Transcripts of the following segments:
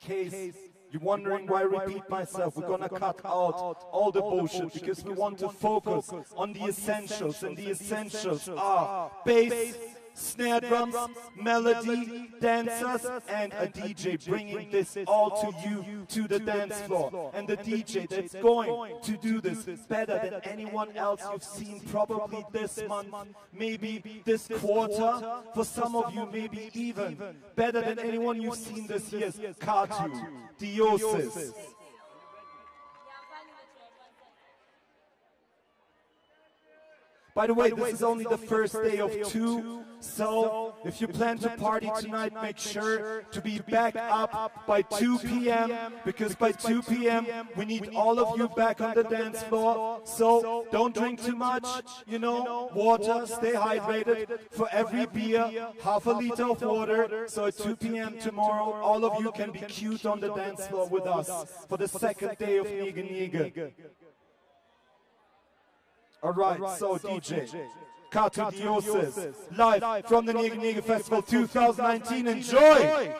case you're wondering why I repeat myself, we're gonna cut out all the bullshit because we want to focus on the essentials, and the essentials are bass, snare drums, melody, dancers, and a DJ bringing this all to you to the dance floor. And the DJ that's going to do this better than anyone else you've seen probably this month, maybe this quarter, for some of you, maybe even better than anyone you've seen this year, Catu, Diosis. By the way, this is only the first day of two, so if you plan to party tonight, make sure to be back up by 2 p.m. because by 2 p.m. we need all of you back on the dance floor. So don't drink too much, you know, water, stay hydrated. For every beer, half a liter of water. So at 2 p.m. tomorrow, all of you can be cute on the dance floor with us for the second day of Nyege Nyege. All right, so DJ, Catu Diosis, live from the Nyege Nyege Festival 2019. Enjoy! Hey.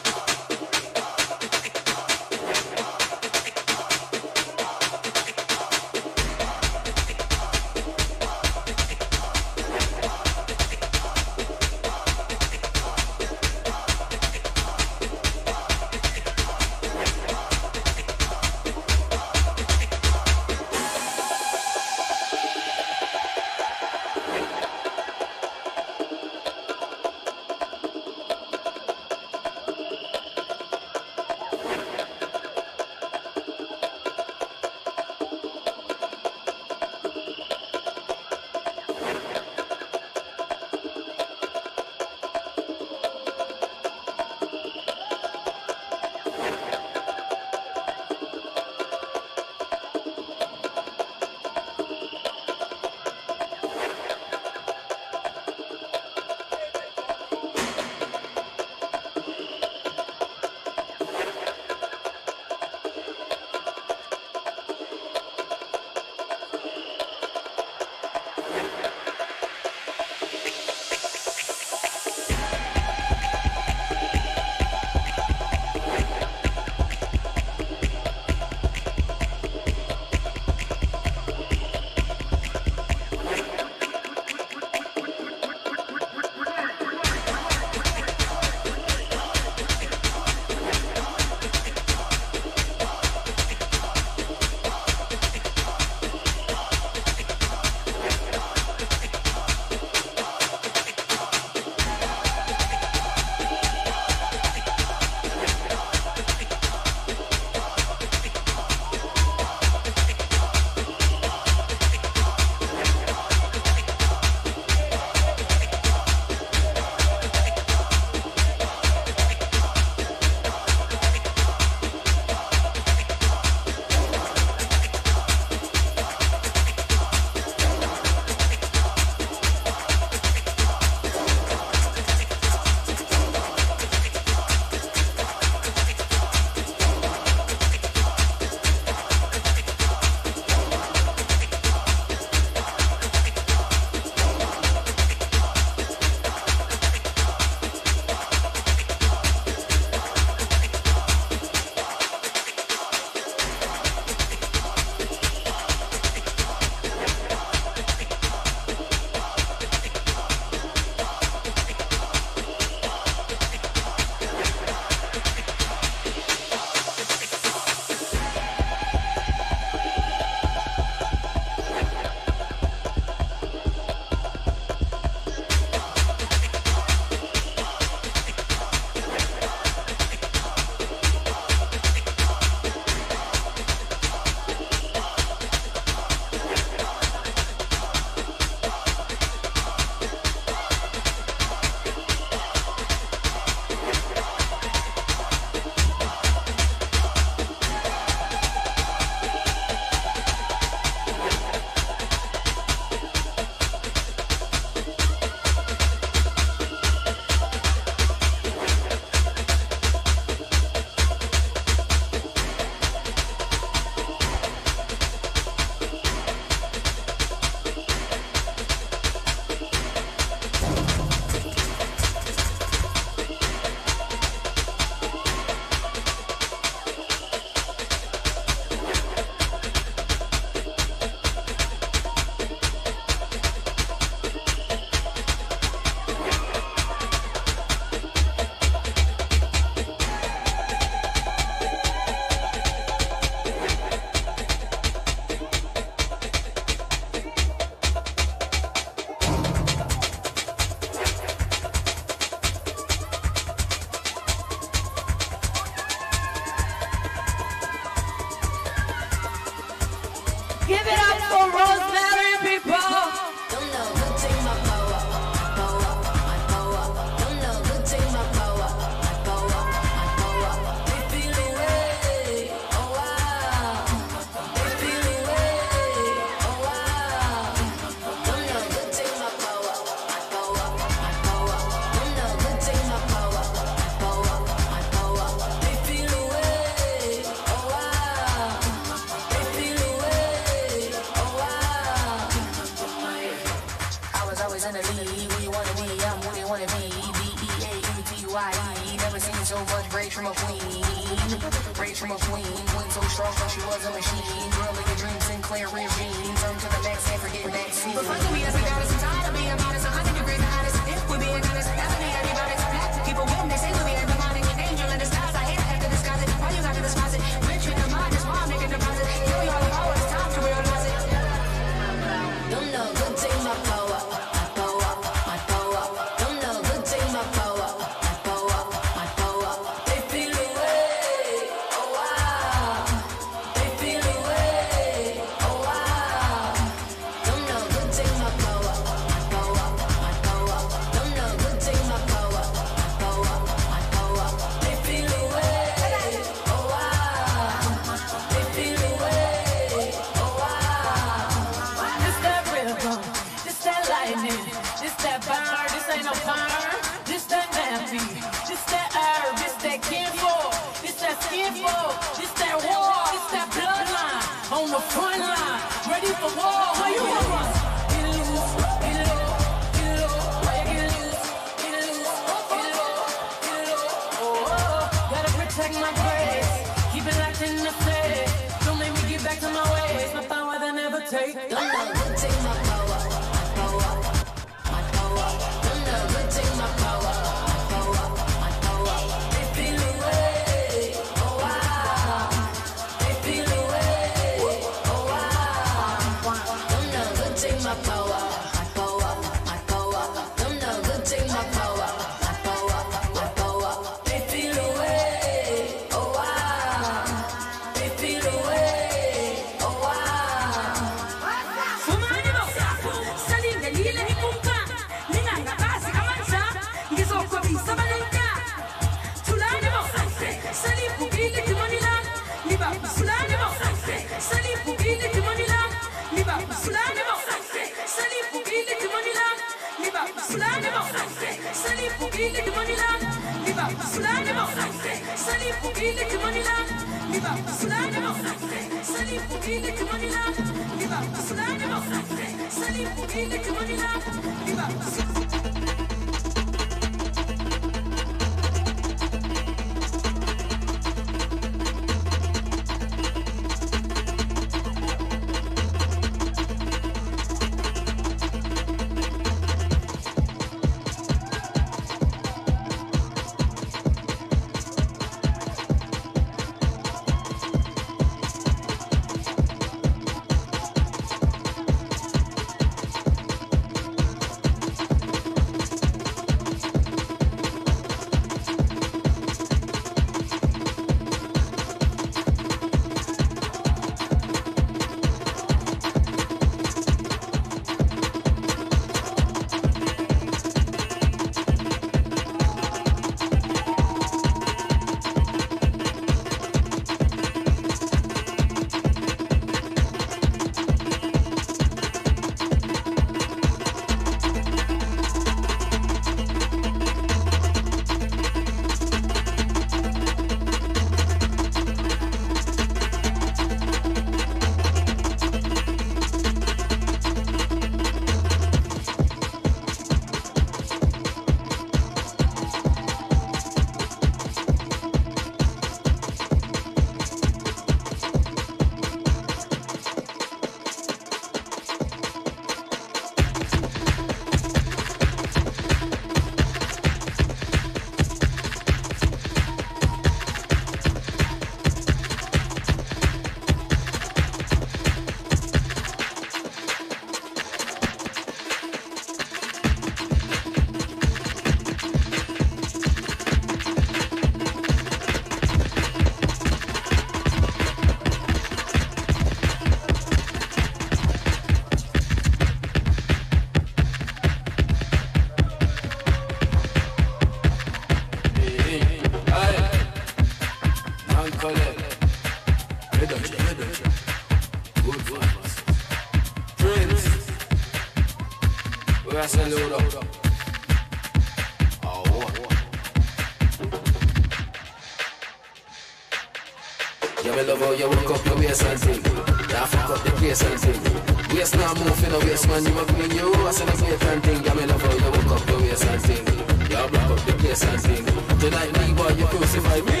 In a waist man, you a queen you. I said a great and thing, yeah me love how you walk up your waist and thing. You block up the place and thing. Tonight me boy you crucify me.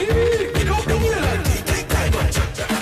You don't bring your like take time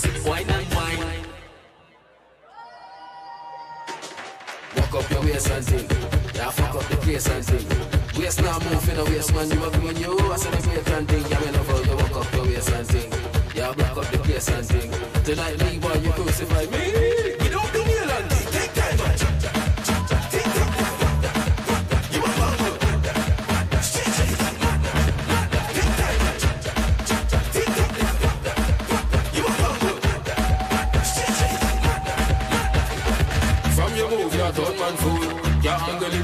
sip wine and wine. Walk up your waist and sing. Yeah, fuck up the place and sing. Waist now in a waist, man. You a queen, you. I great and thing. Yeah, me love how you walk up your waist and sing. Yeah, block up the place and sing. Tonight, me boy, you crucify me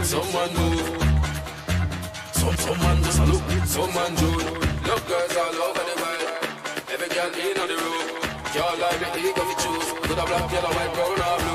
someone move. Some someone just a look, someone do. Look girls all over the world. Every girl in on the room. Y'all like me, eager to choose. With a black, yellow, white, brown or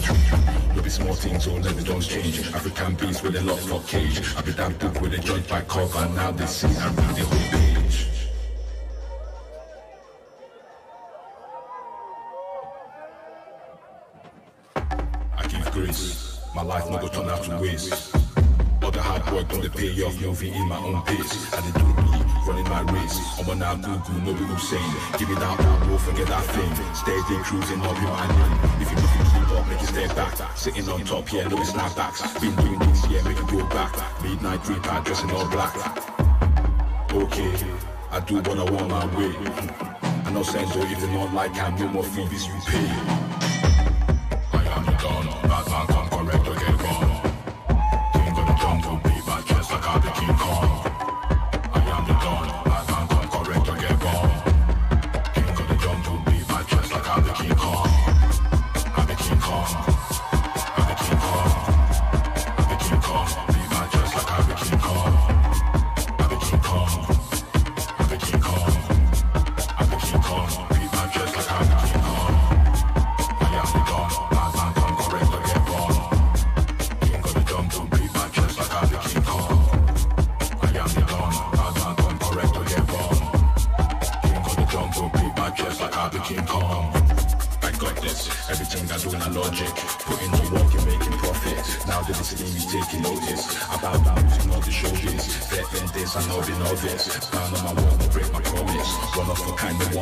jet out the country. Be small things, all let the dons change. African beats with a lot for cage. I be that book with a judge by cover, now they see I read the whole page. I give grace. My life no go turn out to waste. All the hard work don't they pay off, moving in my own pace. I did do running my race. I'm on now Google, no be Hussein. Give it out, now we'll forget that thing. Steady cruising up my lane. If you, you keep up, make it step back. Sitting on top, yeah, no snapbacks. Been doing this, yeah, make it go back. Midnight reaper, dressing all black. Okay, I do what I want my way. I know saying though, if they not like I'm no more freebies you pay.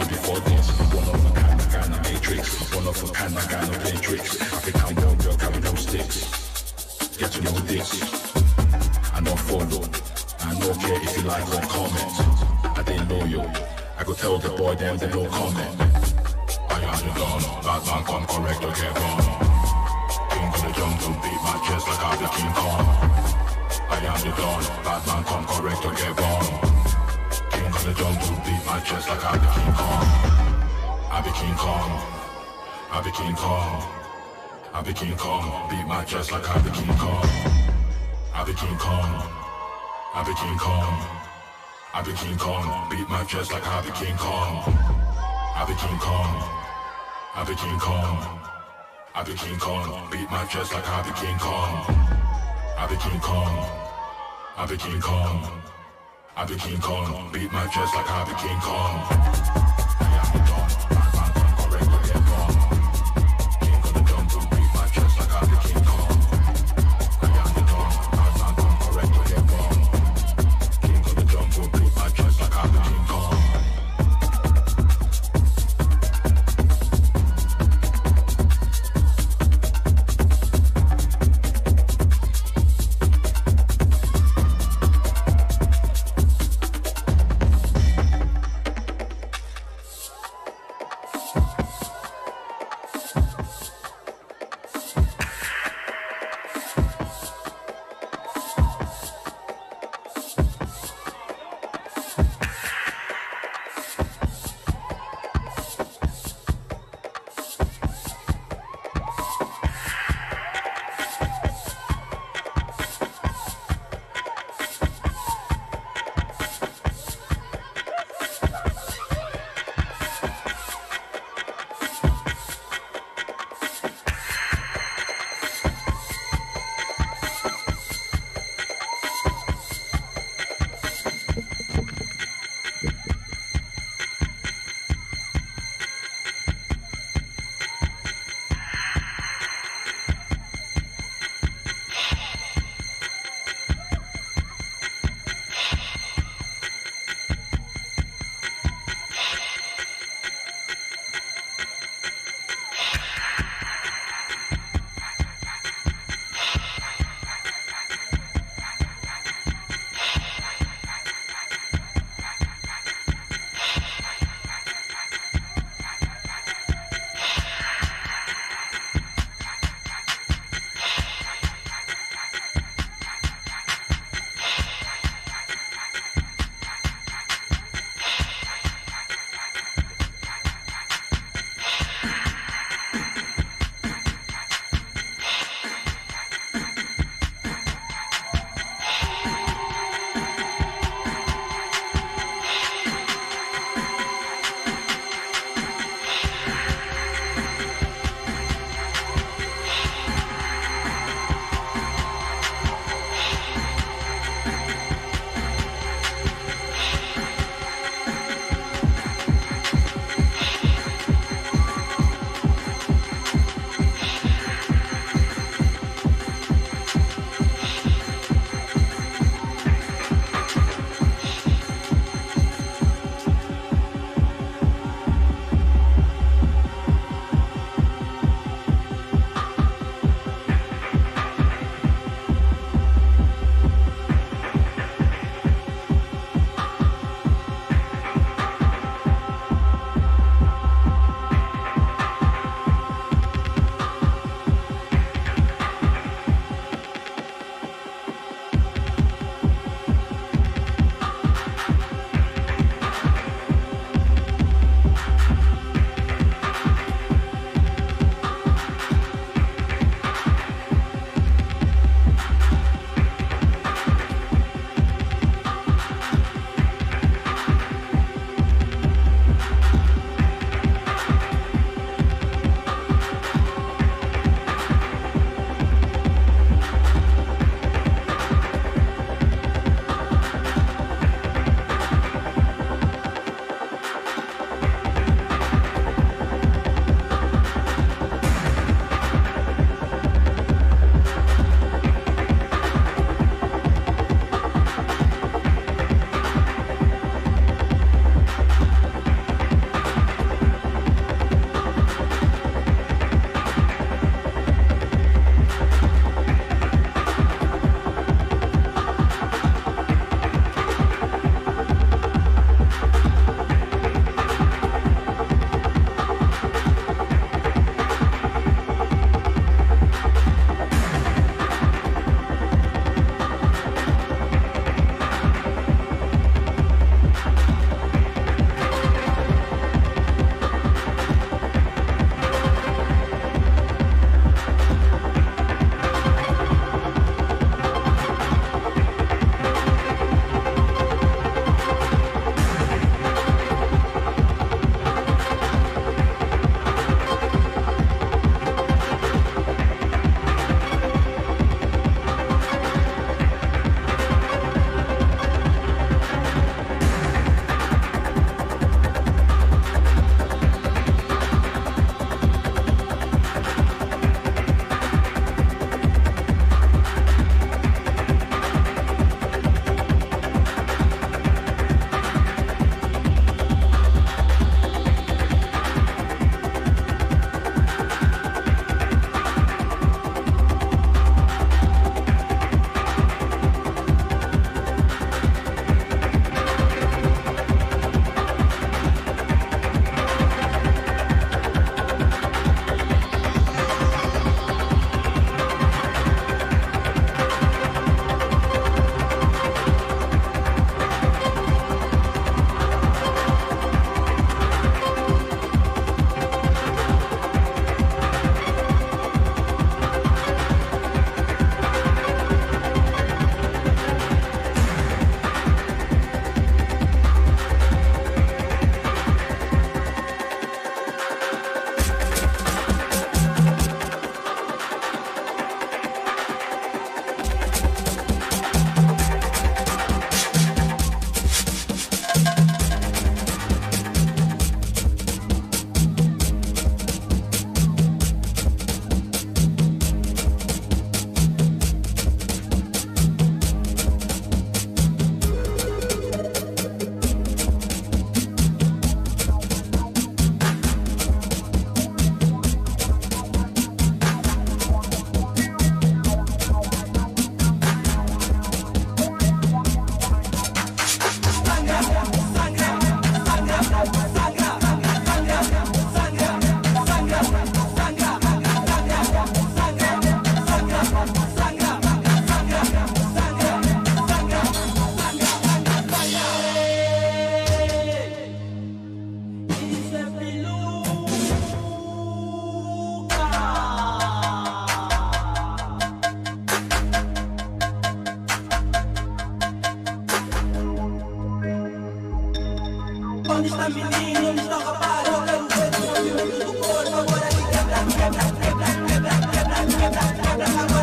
Kind, before this. One of a kind, I got no matrix. One of a kind, I got no play tricks. African one girl carry no sticks. Get to know this. I know follow. I no care if you like or comment. I didn't know you. I go tell the boy them they no comment. I am the dawn, bad man come correct or get wrong. King of the jungle beat my chest like I be King Kong. I am the dawn, bad man come correct or get wrong. The jungle beat my chest like I be King Kong. I be King Kong. I be King Kong. I be King Kong, beat my chest like I be King Kong. I be King Kong. I be King Kong. I be King Kong, beat my chest like I be King Kong. I be King Kong. I be King Kong. I be King Kong, beat my chest like I be King Kong. I be King Kong. I be King Kong. I became Kong, beat my chest like I became King quebra,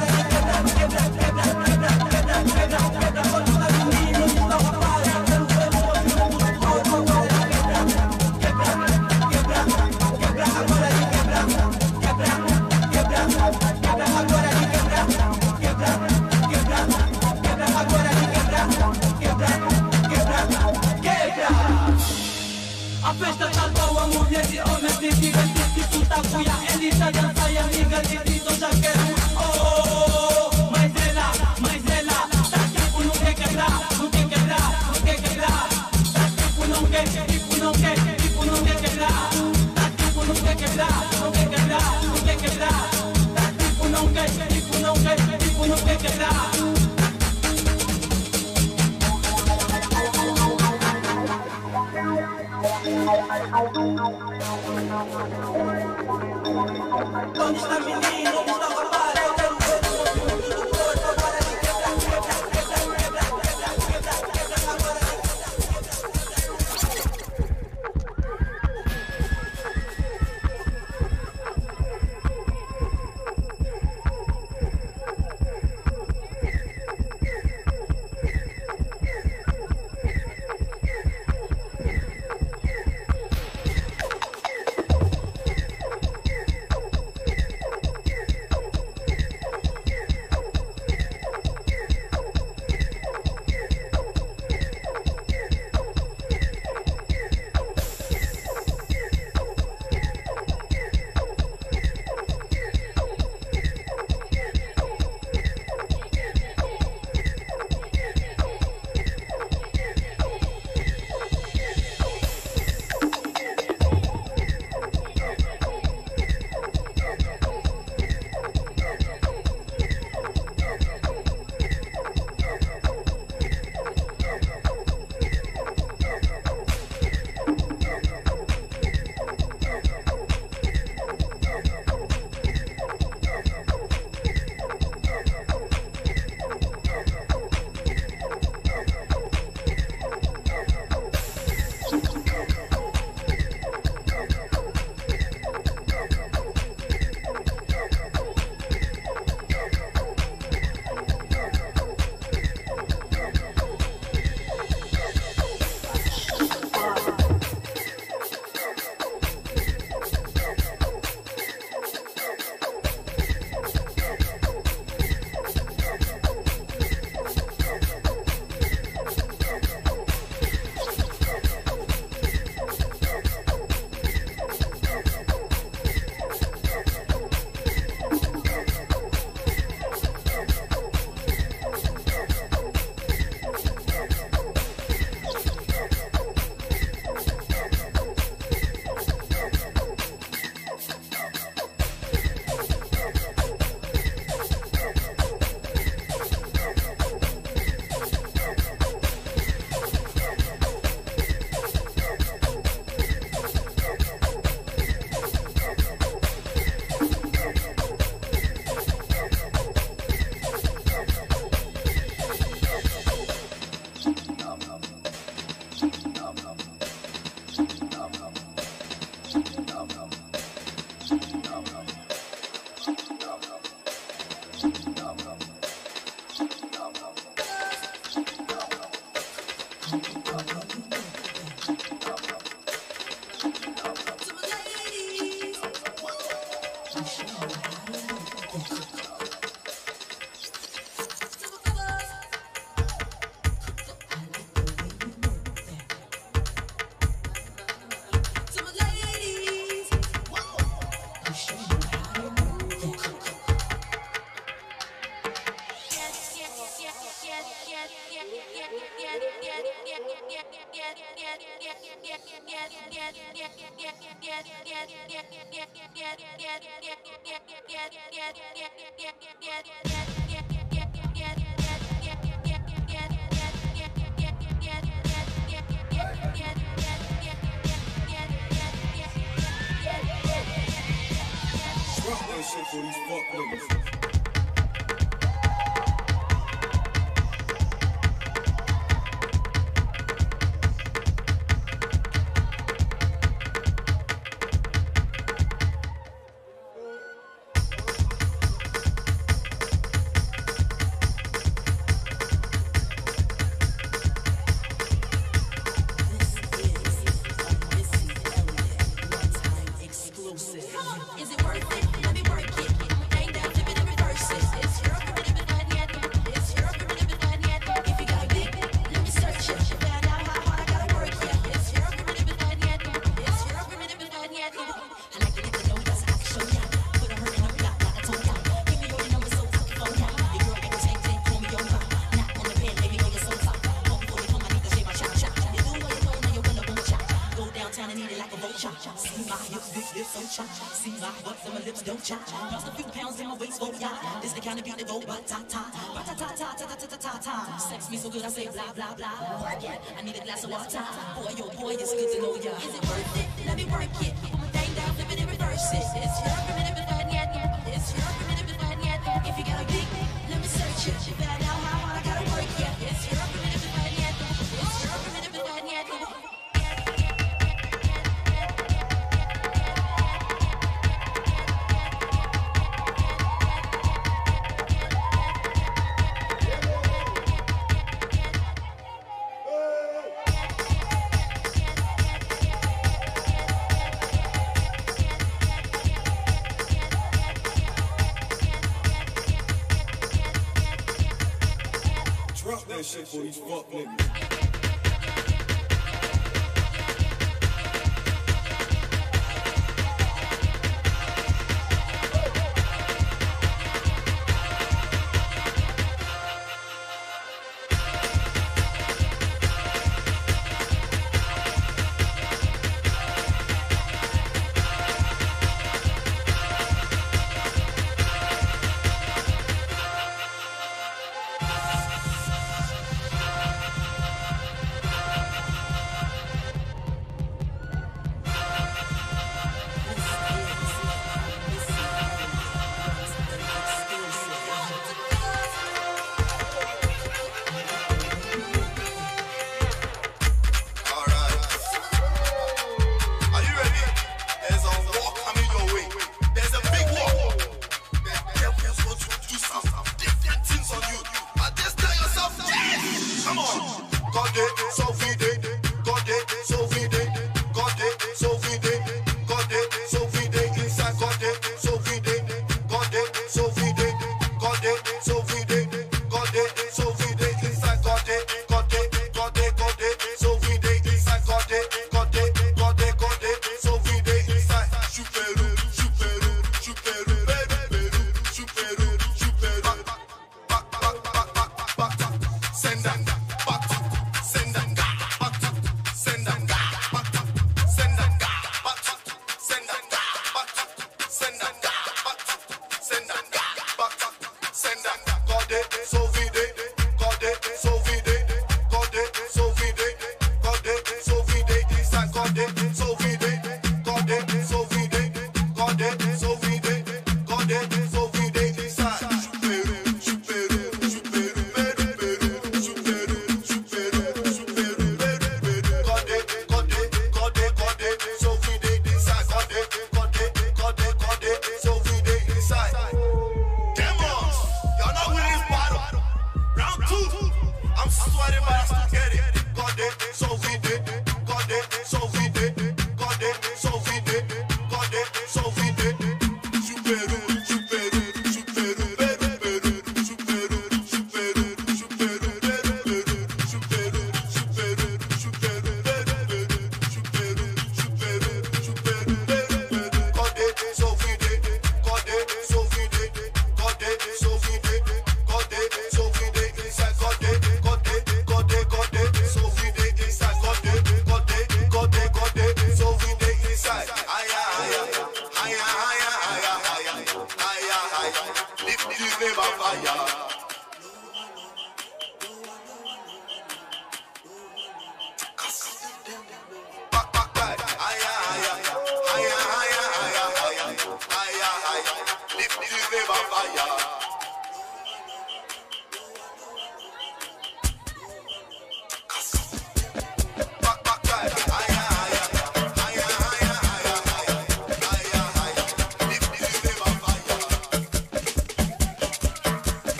Don't cha. Lost a few pounds in my waist, This is This the kind of beauty go ba ta ta, ta ta ta ta ta ta ta ta. Sex me so good, I say blah blah blah. Work it, I need a glass of water. Boy, yo, boy, it's good to know ya. Is it worth it? Let me work it. Put my thing down, flip it and reverse it. It's your minute.